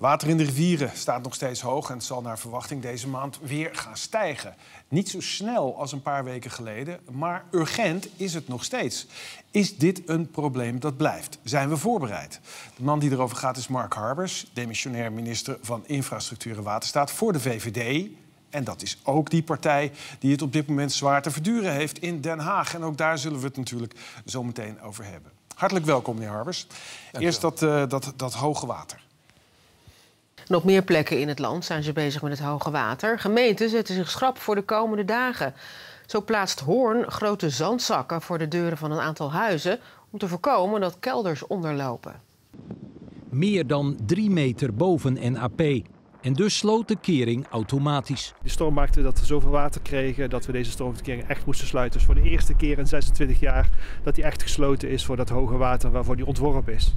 Water in de rivieren staat nog steeds hoog en zal naar verwachting deze maand weer gaan stijgen. Niet zo snel als een paar weken geleden, maar urgent is het nog steeds. Is dit een probleem dat blijft? Zijn we voorbereid? De man die erover gaat is Mark Harbers, demissionair minister van Infrastructuur en Waterstaat voor de VVD. En dat is ook die partij die het op dit moment zwaar te verduren heeft in Den Haag. En ook daar zullen we het natuurlijk zo meteen over hebben. Hartelijk welkom, meneer Harbers. Eerst dat, uh, dat, dat hoge water. En op meer plekken in het land zijn ze bezig met het hoge water. Gemeenten zetten zich schrap voor de komende dagen. Zo plaatst Hoorn grote zandzakken voor de deuren van een aantal huizen... om te voorkomen dat kelders onderlopen. Meer dan drie meter boven NAP. En dus sloot de kering automatisch. De storm maakte dat we zoveel water kregen dat we deze stroomverkering echt moesten sluiten. Dus voor de eerste keer in 26 jaar dat die echt gesloten is voor dat hoge water waarvoor die ontworpen is.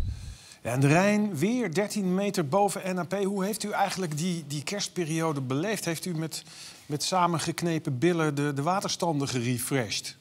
En de Rijn weer 13 meter boven NAP. Hoe heeft u eigenlijk die, die kerstperiode beleefd? Heeft u met, met samengeknepen billen de, de waterstanden gerefreshed?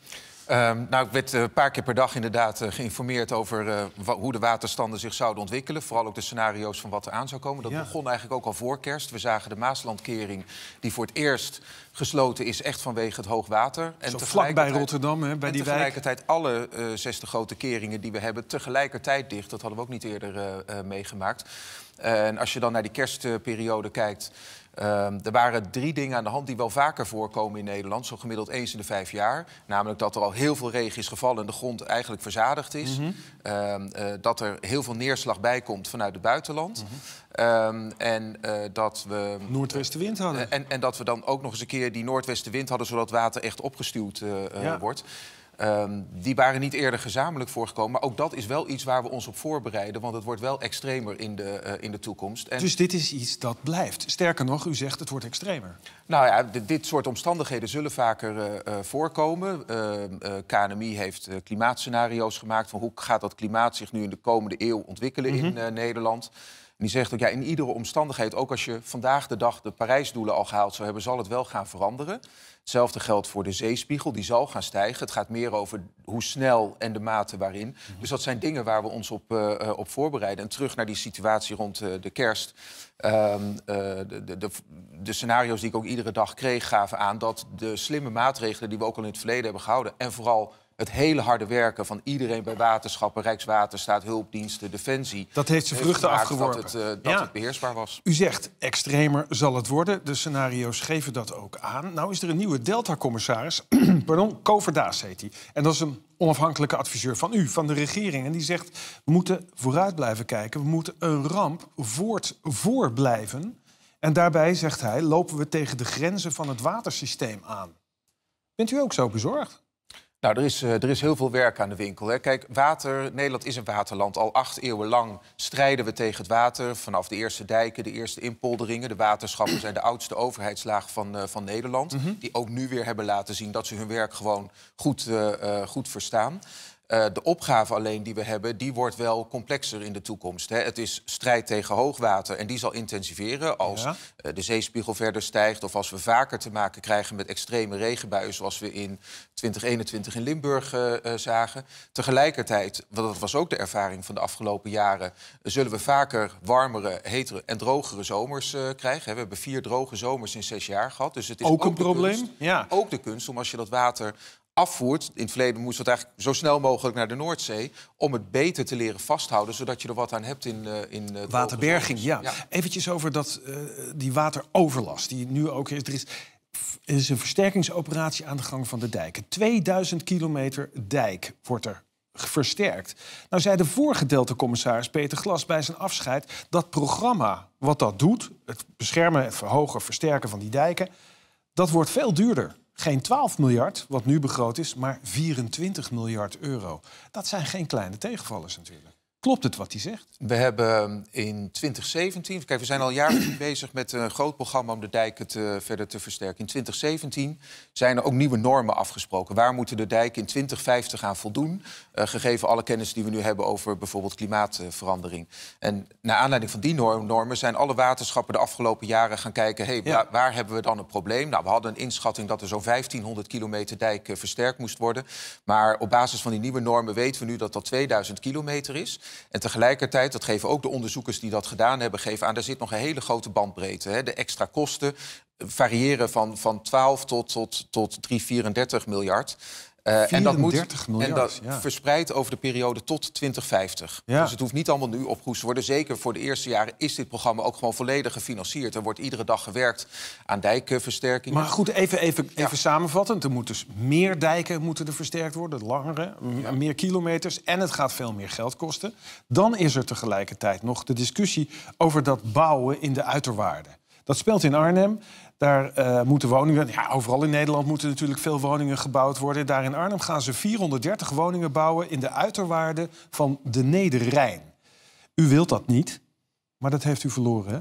Um, nou, ik werd uh, een paar keer per dag inderdaad uh, geïnformeerd over uh, hoe de waterstanden zich zouden ontwikkelen. Vooral ook de scenario's van wat er aan zou komen. Dat ja. begon eigenlijk ook al voor kerst. We zagen de Maaslandkering, die voor het eerst gesloten is, echt vanwege het hoogwater. En Zo vlak bij Rotterdam, hè, bij en die tegelijkertijd alle zesde grote keringen die we hebben tegelijkertijd dicht. Dat hadden we ook niet eerder meegemaakt. en als je dan naar die kerstperiode kijkt... Um, er waren drie dingen aan de hand die wel vaker voorkomen in Nederland. Zo gemiddeld eens in de vijf jaar. Namelijk dat er al heel veel regen is gevallen en de grond eigenlijk verzadigd is. Mm -hmm. um, uh, dat er heel veel neerslag bij komt vanuit het buitenland. Mm -hmm. um, en uh, dat we... Noordwestenwind hadden. Uh, en, en, dat we dan ook nog eens een keer die noordwestenwind hadden... zodat water echt opgestuwd ja. wordt. Um, die waren niet eerder gezamenlijk voorgekomen. Maar ook dat is wel iets waar we ons op voorbereiden. Want het wordt wel extremer in de, uh, in de toekomst. En... Dus dit is iets dat blijft. Sterker nog, u zegt het wordt extremer. Nou ja, dit soort omstandigheden zullen vaker uh, uh, voorkomen. KNMI heeft klimaatscenario's gemaakt... van hoe gaat dat klimaat zich nu in de komende eeuw ontwikkelen mm -hmm. in Nederland... En die zegt ook, ja, in iedere omstandigheid, ook als je vandaag de dag de Parijsdoelen al gehaald zou hebben, zal het wel gaan veranderen. Hetzelfde geldt voor de zeespiegel, die zal gaan stijgen. Het gaat meer over hoe snel en de mate waarin. Mm -hmm. Dus dat zijn dingen waar we ons op, uh, op voorbereiden. En terug naar die situatie rond uh, de kerst. Um, uh, de, de, de, scenario's die ik ook iedere dag kreeg gaven aan dat de slimme maatregelen die we ook al in het verleden hebben gehouden. en vooral het hele harde werken van iedereen bij waterschappen, Rijkswaterstaat, hulpdiensten, Defensie. Dat heeft zijn vruchten afgeworpen. Dat, het, uh, dat ja. het beheersbaar was. U zegt extremer zal het worden. De scenario's geven dat ook aan. Nou is er een nieuwe Delta-commissaris. Pardon, Koverdaas heet hij. En dat is een onafhankelijke adviseur van u, van de regering. En die zegt, we moeten vooruit blijven kijken. We moeten een ramp voort voor blijven. En daarbij, zegt hij, lopen we tegen de grenzen van het watersysteem aan. Bent u ook zo bezorgd? Nou, er is, uh, er is heel veel werk aan de winkel. Hè. Kijk, water, Nederland is een waterland. Al acht eeuwen lang strijden we tegen het water. Vanaf de eerste dijken, de eerste inpolderingen. De waterschappen zijn de oudste overheidslaag van, uh, van Nederland. Mm -hmm. Die ook nu weer hebben laten zien dat ze hun werk gewoon goed, uh, goed verstaan. Uh, de opgave alleen die we hebben, die wordt wel complexer in de toekomst. Hè. Het is strijd tegen hoogwater en die zal intensiveren als ja. uh, de zeespiegel verder stijgt... of als we vaker te maken krijgen met extreme regenbuien... zoals we in 2021 in Limburg uh, zagen. Tegelijkertijd, want dat was ook de ervaring van de afgelopen jaren... zullen we vaker warmere, hetere en drogere zomers krijgen. We hebben vier droge zomers in zes jaar gehad. Dus het is ook, ook een probleem? Kunst, ja. Ook de kunst om als je dat water afvoert. In het verleden moest het eigenlijk zo snel mogelijk naar de Noordzee... om het beter te leren vasthouden, zodat je er wat aan hebt in... Uh, in uh, Waterberging, ja. ja. Eventjes over dat, uh, die wateroverlast die nu ook is. Er is, er is een versterkingsoperatie aan de gang van de dijken. 2000 kilometer dijk wordt er versterkt. Nou zei de vorige Delta-commissaris Peter Glas bij zijn afscheid... dat programma wat dat doet, het beschermen, het verhogen, versterken van die dijken... dat wordt veel duurder. Geen 12 miljard, wat nu begroot is, maar 24 miljard euro. Dat zijn geen kleine tegenvallers natuurlijk. Klopt het wat hij zegt? We hebben in 2017, kijk, we zijn al jaren bezig met een groot programma om de dijken te, verder te versterken. In 2017 zijn er ook nieuwe normen afgesproken. Waar moeten de dijken in 2050 aan voldoen? Uh, gegeven alle kennis die we nu hebben over bijvoorbeeld klimaatverandering. En naar aanleiding van die normen zijn alle waterschappen de afgelopen jaren gaan kijken... Hey, ja. waar, waar, hebben we dan een probleem? Nou, we hadden een inschatting dat er zo'n 1500 kilometer dijk uh, versterkt moest worden. Maar op basis van die nieuwe normen weten we nu dat dat 2000 kilometer is. En tegelijkertijd, dat geven ook de onderzoekers die dat gedaan hebben, geven aan, daar zit nog een hele grote bandbreedte. Hè. De extra kosten variëren van, van 12 tot, tot, tot 3, 34 miljard. Uh, en dat moet miljard, en dat ja. verspreid over de periode tot 2050. Ja. Dus het hoeft niet allemaal nu opgehoest te worden. Zeker voor de eerste jaren is dit programma ook gewoon volledig gefinancierd. Er wordt iedere dag gewerkt aan dijkversterkingen. Maar goed, even, even, Ja. even samenvattend. Er moeten dus meer dijken moeten er versterkt worden, langere, meer kilometers. En het gaat veel meer geld kosten. Dan is er tegelijkertijd nog de discussie over dat bouwen in de uiterwaarden. Dat speelt in Arnhem. Daar eh, moeten woningen, ja, overal in Nederland moeten natuurlijk veel woningen gebouwd worden. Daar in Arnhem gaan ze 430 woningen bouwen in de uiterwaarden van de Nederrijn. U wilt dat niet, maar dat heeft u verloren, hè?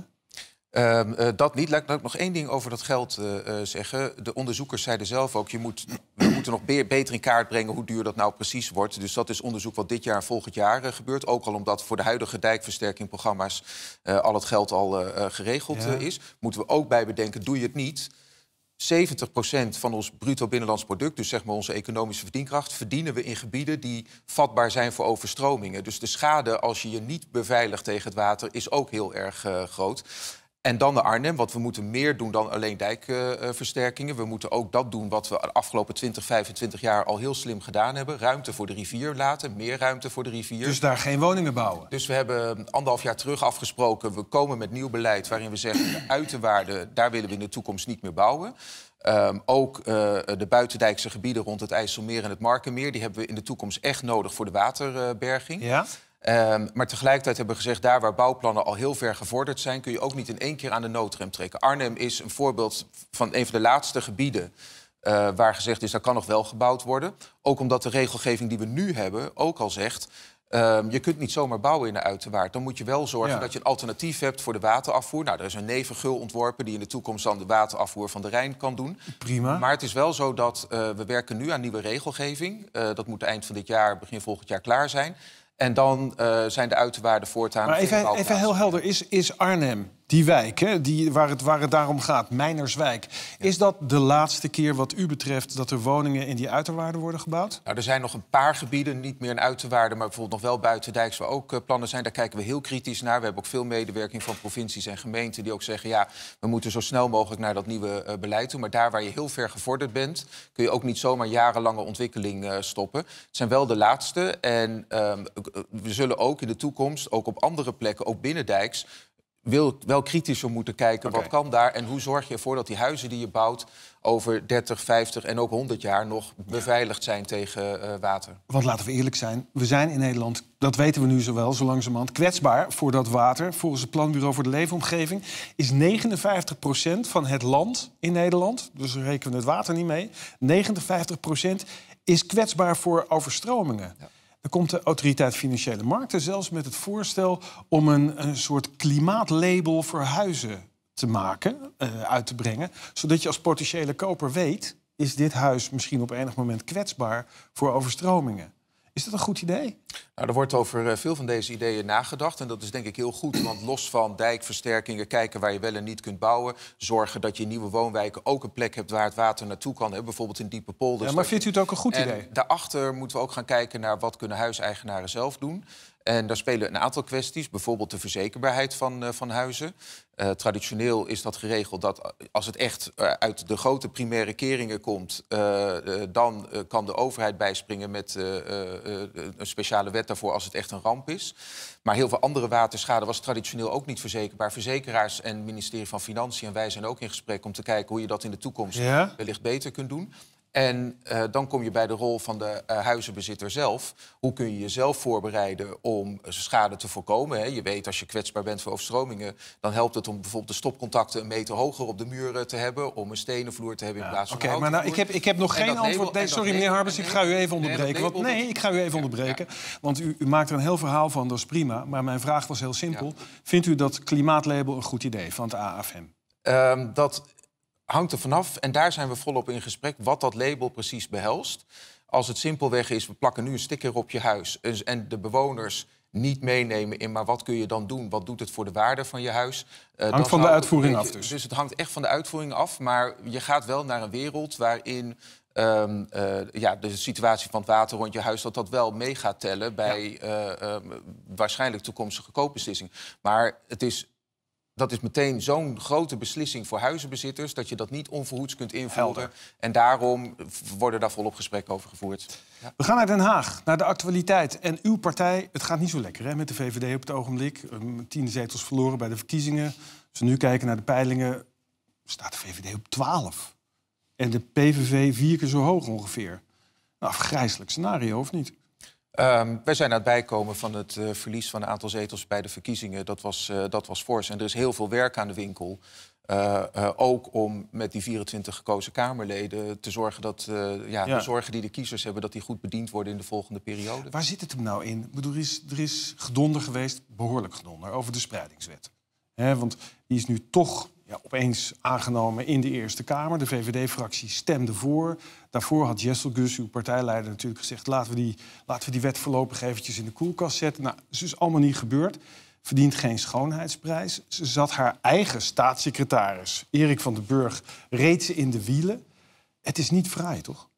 Ehm, eh, dat niet. Laat ik nog één ding over dat geld eh, eh, zeggen. De onderzoekers zeiden zelf ook... Je moet, we moeten nog be- beter in kaart brengen hoe duur dat nou precies wordt. Dus dat is onderzoek wat dit jaar en volgend jaar gebeurt. Ook al omdat voor de huidige dijkversterkingprogramma's... al het geld al geregeld Ja. is. Moeten we ook bij bedenken, doe je het niet... 70% van ons bruto binnenlands product, dus zeg maar onze economische verdienkracht, verdienen we in gebieden die vatbaar zijn voor overstromingen. Dus de schade als je je niet beveiligt tegen het water is ook heel erg groot. En dan de Arnhem, want we moeten meer doen dan alleen dijkversterkingen. we moeten ook dat doen wat we de afgelopen 20, 25 jaar al heel slim gedaan hebben. Ruimte voor de rivier laten, meer ruimte voor de rivier. Dus daar geen woningen bouwen. Dus we hebben anderhalf jaar terug afgesproken... we komen met nieuw beleid waarin we zeggen... de uiterwaarden, daar willen we in de toekomst niet meer bouwen. Ehm, ook eh, de buitendijkse gebieden rond het IJsselmeer en het Markenmeer... die hebben we in de toekomst echt nodig voor de waterberging. Ja? Ehm, maar tegelijkertijd hebben we gezegd, daar waar bouwplannen al heel ver gevorderd zijn... kun je ook niet in één keer aan de noodrem trekken. Arnhem is een voorbeeld van een van de laatste gebieden... eh, waar gezegd is, daar kan nog wel gebouwd worden. Ook omdat de regelgeving die we nu hebben ook al zegt... ehm, je kunt niet zomaar bouwen in de uiterwaard. Dan moet je wel zorgen Ja. dat je een alternatief hebt voor de waterafvoer. Nou, er is een nevengul ontworpen die in de toekomst dan de waterafvoer van de Rijn kan doen. Prima. Maar het is wel zo dat eh, we werken nu aan nieuwe regelgeving. Eh, dat moet eind van dit jaar, begin volgend jaar klaar zijn. En dan eh, zijn de uiterwaarden voortaan... Maar even, even heel helder, is, is Arnhem, die wijk hè, die, waar, het, waar het daarom gaat, Mijnerswijk... is dat de laatste keer wat u betreft dat er woningen in die uiterwaarden worden gebouwd? Nou, er zijn nog een paar gebieden, niet meer in uiterwaarden... maar bijvoorbeeld nog wel buitendijks waar ook eh, plannen zijn. Daar kijken we heel kritisch naar. We hebben ook veel medewerking van provincies en gemeenten... die ook zeggen, ja, we moeten zo snel mogelijk naar dat nieuwe eh, beleid toe. Maar daar waar je heel ver gevorderd bent... kun je ook niet zomaar jarenlange ontwikkeling eh, stoppen. Het zijn wel de laatste. En ehm, we zullen ook in de toekomst, ook op andere plekken, ook binnendijks... Wil, wel kritischer moeten kijken, wat kan daar... en hoe zorg je ervoor dat die huizen die je bouwt... over 30, 50 en ook 100 jaar nog beveiligd zijn tegen eh, water. Want laten we eerlijk zijn, we zijn in Nederland, dat weten we nu zo wel, zo langzamerhand, kwetsbaar voor dat water. Volgens het Planbureau voor de Leefomgeving is 59% van het land in Nederland, dus we rekenen het water niet mee, 59% is kwetsbaar voor overstromingen. Dan komt de Autoriteit Financiële Markten zelfs met het voorstel om een, een soort klimaatlabel voor huizen te maken, eh, uit te brengen. Zodat je als potentiële koper weet, is dit huis misschien op enig moment kwetsbaar voor overstromingen. Is dat een goed idee? Nou, er wordt over eh, veel van deze ideeën nagedacht. En dat is denk ik heel goed. Want los van dijkversterkingen, kijken waar je wel en niet kunt bouwen. Zorgen dat je nieuwe woonwijken ook een plek hebt waar het water naartoe kan. Hè, bijvoorbeeld in diepe polders. Ja, maar vindt u het ook een goed en idee? daarachter moeten we ook gaan kijken naar wat kunnen huiseigenaren zelf doen. En daar spelen een aantal kwesties, bijvoorbeeld de verzekerbaarheid van, eh, van huizen. Eh, traditioneel is dat geregeld dat als het echt uit de grote primaire keringen komt, dan kan de overheid bijspringen met een speciale wet daarvoor als het echt een ramp is. Maar heel veel andere waterschade was traditioneel ook niet verzekerbaar. Verzekeraars en het ministerie van Financiën en wij zijn ook in gesprek om te kijken hoe je dat in de toekomst Ja? wellicht beter kunt doen. En eh, dan kom je bij de rol van de eh, huizenbezitter zelf. Hoe kun je jezelf voorbereiden om schade te voorkomen? Hè? Je weet, als je kwetsbaar bent voor overstromingen... dan helpt het om bijvoorbeeld de stopcontacten een meter hoger op de muren te hebben... om een stenen vloer te hebben in plaats van Oké, een maar nou, ik, heb, ik heb nog En geen antwoord. Nee, sorry, meneer Harbers, ik ga u even onderbreken. Want, nee, ik ga u even onderbreken. Want u, u maakt er een heel verhaal van, dat is prima. Maar mijn vraag was heel simpel. Vindt u dat klimaatlabel een goed idee van het AFM? Ehm, dat hangt er vanaf en daar zijn we volop in gesprek... wat dat label precies behelst. Als het simpelweg is, we plakken nu een sticker op je huis... en de bewoners niet meenemen in... maar wat kun je dan doen? Wat doet het voor de waarde van je huis? Eh, dan van de uitvoering af dus. Dus het hangt echt van de uitvoering af. Maar je gaat wel naar een wereld waarin ehm, eh, ja, de situatie van het water rond je huis... dat dat wel mee gaat tellen bij eh, ehm, waarschijnlijk toekomstige koopbeslissingen. Maar het is dat is meteen zo'n grote beslissing voor huizenbezitters... dat je dat niet onverhoeds kunt invoeren. En daarom worden daar volop gesprekken over gevoerd. Ja. We gaan naar Den Haag, naar de actualiteit. En uw partij, het gaat niet zo lekker hè, met de VVD op het ogenblik. Tien zetels verloren bij de verkiezingen. Als we nu kijken naar de peilingen, staat de VVD op 12. En de PVV vier keer zo hoog ongeveer. Nou, afgrijzelijk scenario, of niet? Um, wij zijn aan het bijkomen van het uh, verlies van een aantal zetels bij de verkiezingen. Dat was, uh, dat was fors. En er is heel veel werk aan de winkel. Uh, ook om met die 24 gekozen Kamerleden te zorgen dat ja, ja. de zorgen die de kiezers hebben, dat die goed bediend worden in de volgende periode. Waar zit het hem nou in? Ik bedoel, er, is, er is gedonder geweest, behoorlijk gedonder, over de spreidingswet. Want die is nu toch ja, opeens aangenomen in de Eerste Kamer. De VVD-fractie stemde voor. Daarvoor had Jessel Gus, uw partijleider, natuurlijk gezegd... laten we die, laten we die wet voorlopig eventjes in de koelkast zetten. Nou, is allemaal niet gebeurd. Verdient geen schoonheidsprijs. Ze zat haar eigen staatssecretaris, Erik van den Burg, reed ze in de wielen. Het is niet vrij, toch?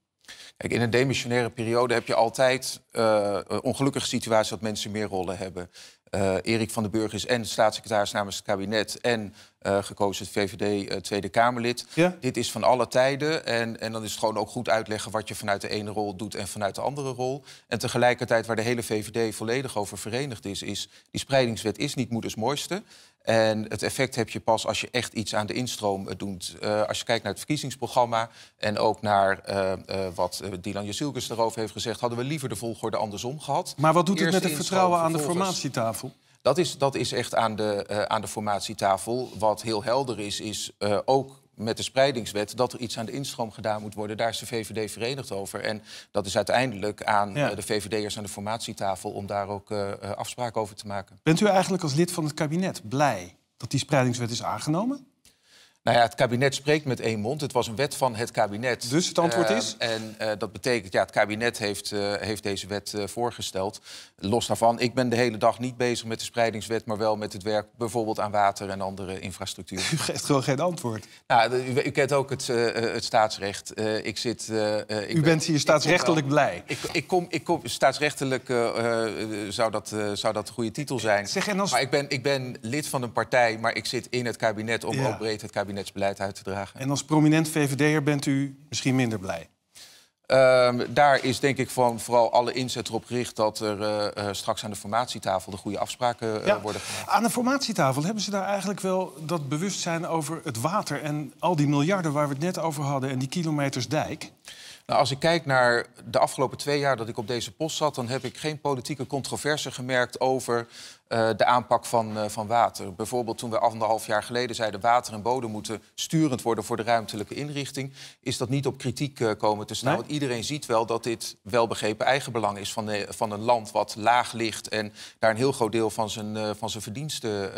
Kijk, in een demissionaire periode heb je altijd uh, een ongelukkige situatie dat mensen meer rollen hebben. Uh, Erik van den Burg is en staatssecretaris namens het kabinet en uh, gekozen VVD uh, Tweede Kamerlid. Ja? Dit is van alle tijden en, en dan is het gewoon ook goed uitleggen wat je vanuit de ene rol doet en vanuit de andere rol. En tegelijkertijd waar de hele VVD volledig over verenigd is, is die spreidingswet is niet moeders mooiste. En het effect heb je pas als je echt iets aan de instroom doet. Uh, als je kijkt naar het verkiezingsprogramma en ook naar uh, uh, wat Dylan Jezielkes erover heeft gezegd... hadden we liever de volgorde andersom gehad. Maar wat doet het met het vertrouwen aan de formatietafel? Dat is, dat is echt aan de, aan de formatietafel. Wat heel helder is, is ook met de spreidingswet dat er iets aan de instroom gedaan moet worden. Daar is de VVD verenigd over. En dat is uiteindelijk aan ja. de VVD'ers aan de formatietafel om daar ook uh, afspraken over te maken. Bent u eigenlijk als lid van het kabinet blij dat die spreidingswet is aangenomen? Nou ja, het kabinet spreekt met één mond. Het was een wet van het kabinet. Dus het antwoord is? Uh, en uh, dat betekent, ja, het kabinet heeft, uh, heeft deze wet voorgesteld. Los daarvan, ik ben de hele dag niet bezig met de spreidingswet... maar wel met het werk bijvoorbeeld aan water en andere infrastructuur. U geeft gewoon geen antwoord. Nou, u, u kent ook het, het staatsrecht. ik zit, ik u bent hier staatsrechtelijk blij? Ik, ik, kom, ik kom, staatsrechtelijk zou, dat, zou dat een goede titel zijn. Zeg, en als... Maar ik ben, ik ben lid van een partij, maar ik zit in het kabinet... om ja. ook breed het kabinet kabinetsbeleid uit te dragen. En als prominent VVD'er bent u misschien minder blij? Uh, daar is denk ik van vooral alle inzet erop gericht dat er uh, uh, straks aan de formatietafel de goede afspraken ja. worden gemaakt. Aan de formatietafel hebben ze daar eigenlijk wel dat bewustzijn over het water en al die miljarden waar we het net over hadden en die kilometers dijk? Nou, als ik kijk naar de afgelopen twee jaar dat ik op deze post zat... dan heb ik geen politieke controverse gemerkt over uh, de aanpak van, uh, van water. Bijvoorbeeld toen we anderhalf jaar geleden zeiden... water en bodem moeten sturend worden voor de ruimtelijke inrichting... is dat niet op kritiek uh, komen te staan. Nee? Want iedereen ziet wel dat dit welbegrepen eigenbelang is van, de, van een land... wat laag ligt en daar een heel groot deel van zijn, van zijn verdiensten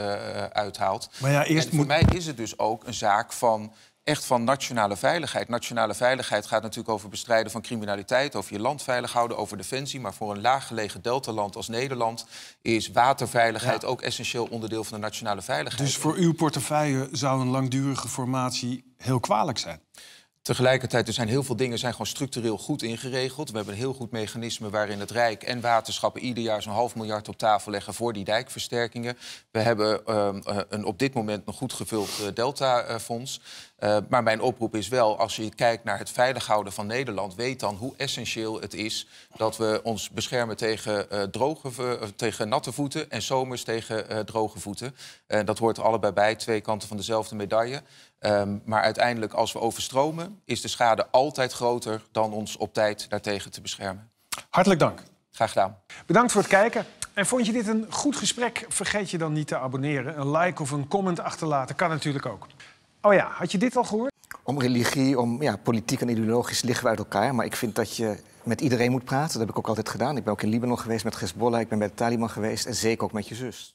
uithaalt. Maar ja, eerst en voor moet... mij is het dus ook een zaak van echt van nationale veiligheid. Nationale veiligheid gaat natuurlijk over bestrijden van criminaliteit... over je land veilig houden, over defensie. Maar voor een laaggelegen deltaland als Nederland... is waterveiligheid ja. ook essentieel onderdeel van de nationale veiligheid. Dus voor uw portefeuille zou een langdurige formatie heel kwalijk zijn? Tegelijkertijd, er zijn heel veel dingen zijn gewoon structureel goed ingeregeld. We hebben een heel goed mechanisme waarin het Rijk en waterschappen ieder jaar zo'n half miljard op tafel leggen voor die dijkversterkingen. We hebben um, uh, een op dit moment nog goed gevuld uh, Delta-fonds. Uh, maar mijn oproep is wel, als je kijkt naar het veilig houden van Nederland, weet dan hoe essentieel het is dat we ons beschermen tegen, uh, droge, uh, tegen natte voeten en zomers tegen droge voeten. dat hoort er allebei bij, twee kanten van dezelfde medaille. Um, maar uiteindelijk, als we overstromen, is de schade altijd groter dan ons op tijd daartegen te beschermen. Hartelijk dank. Graag gedaan. Bedankt voor het kijken. En vond je dit een goed gesprek? Vergeet je dan niet te abonneren. Een like of een comment achterlaten kan natuurlijk ook. Oh ja, had je dit al gehoord? Om religie, om ja, politiek en ideologisch liggen we uit elkaar. Maar ik vind dat je met iedereen moet praten. Dat heb ik ook altijd gedaan. Ik ben ook in Libanon geweest met Hezbollah. Ik ben bij de Taliban geweest. En zeker ook met je zus.